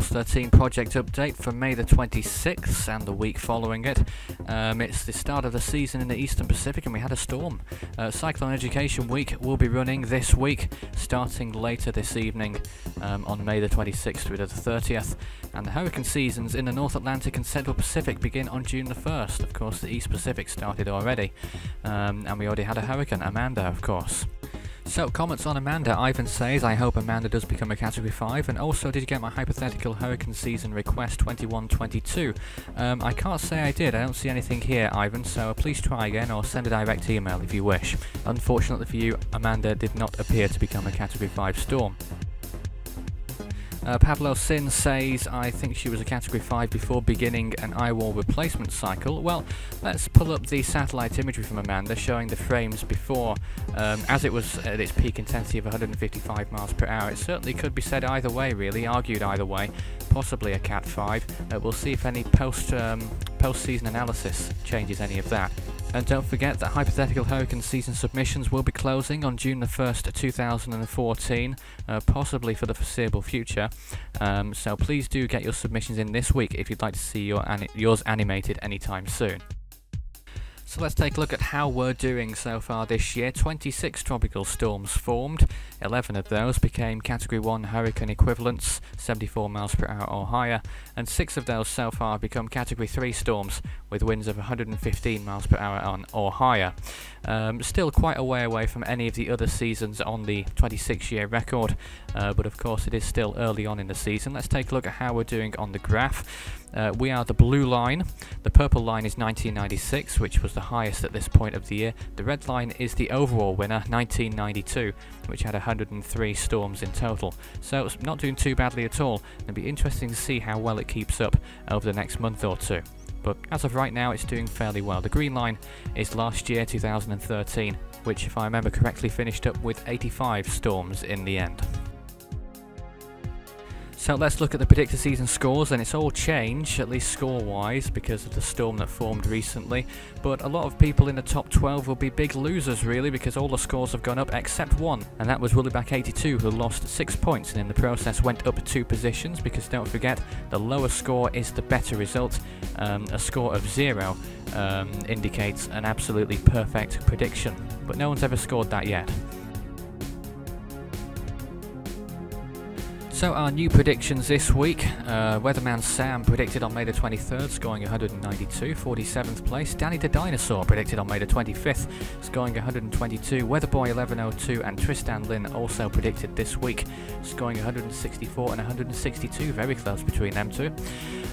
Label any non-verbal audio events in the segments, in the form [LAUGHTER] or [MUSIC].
13 project update for May the 26th and the week following it. Um, it's the start of the season in the Eastern Pacific and we had a storm. Uh, Cyclone Education Week will be running this week, starting later this evening um, on May the 26th through the 30th. And the hurricane seasons in the North Atlantic and Central Pacific begin on June the 1st. Of course, the East Pacific started already, um, and we already had a hurricane, Amanda, of course. So, comments on Amanda. Ivan says, I hope Amanda does become a Category 5. And also, did you get my hypothetical Hurricane Season request 2122? Um, I can't say I did. I don't see anything here, Ivan, so please try again or send a direct email if you wish. Unfortunately for you, Amanda did not appear to become a Category 5 storm. Uh, Pablo Sin says, I think she was a Category 5 before beginning an eyewall replacement cycle. Well, let's pull up the satellite imagery from Amanda showing the frames before, um, as it was at its peak intensity of 155 miles per hour. It certainly could be said either way, really, argued either way, possibly a Cat 5. Uh, we'll see if any post, um, post-season analysis changes any of that. And don't forget that hypothetical hurricane season submissions will be closing on June the 1st, 2014, uh, possibly for the foreseeable future. Um, so please do get your submissions in this week if you'd like to see your yours animated anytime soon. So let's take a look at how we're doing so far this year. 26 tropical storms formed, 11 of those became Category 1 hurricane equivalents, 74 miles per hour or higher, and 6 of those so far have become Category 3 storms with winds of 115 miles per hour on or higher. Um, still quite a way away from any of the other seasons on the 26 year record, uh, but of course it is still early on in the season. Let's take a look at how we're doing on the graph. Uh, we are the blue line, the purple line is 1996, which was the highest at this point of the year. The red line is the overall winner, 1992, which had 103 storms in total. So it's not doing too badly at all. It'll be interesting to see how well it keeps up over the next month or two. But as of right now, it's doing fairly well. The green line is last year, 2013, which, if I remember correctly, finished up with 85 storms in the end. So let's look at the Predict a Season scores and it's all changed, at least score wise, because of the storm that formed recently. But a lot of people in the top 12 will be big losers really because all the scores have gone up except one. And that was Woollyback 82 who lost 6 points and in the process went up 2 positions because don't forget the lower score is the better result. Um, a score of 0 um, indicates an absolutely perfect prediction. But no one's ever scored that yet. So our new predictions this week, uh, Weatherman Sam predicted on May the 23rd, scoring 192, 47th place. Danny the Dinosaur predicted on May the 25th, scoring 122. Weatherboy 1102 and Tristan Lynn also predicted this week, scoring 164 and 162, very close between them two.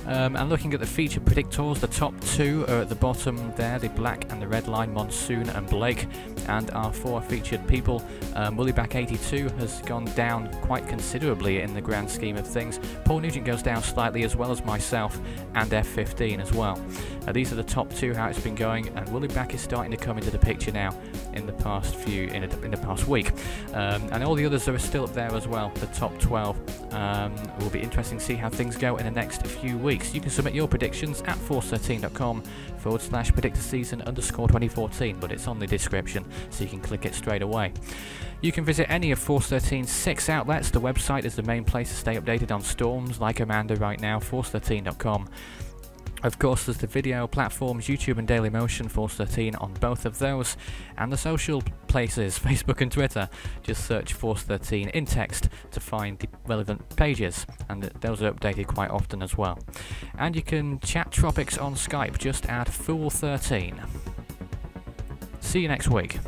Um, and looking at the feature predictors, the top two are at the bottom there, the black and the red line, Monsoon and Blake. And our four featured people, um, Woollyback 82 has gone down quite considerably in the grand scheme of things. Paul Nugent goes down slightly as well as myself and F15 as well. Uh, these are the top two how it's been going and Willie Woollyback is starting to come into the picture now in the past few in, a, in the past week um, and all the others are still up there as well the top 12 um, will be interesting to see how things go in the next few weeks you can submit your predictions at force13.com forward slash predict a season underscore 2014 but it's on the description so you can click it straight away you can visit any of Force 13's six outlets. The website is the main place to stay updated on storms like Amanda right now, force13.com. Of course, there's the video platforms, YouTube and Dailymotion, Force 13 on both of those, and the social places, [LAUGHS] Facebook and Twitter. Just search Force 13 in text to find the relevant pages, and those are updated quite often as well. And you can chat Tropics on Skype, just add Fool13. See you next week.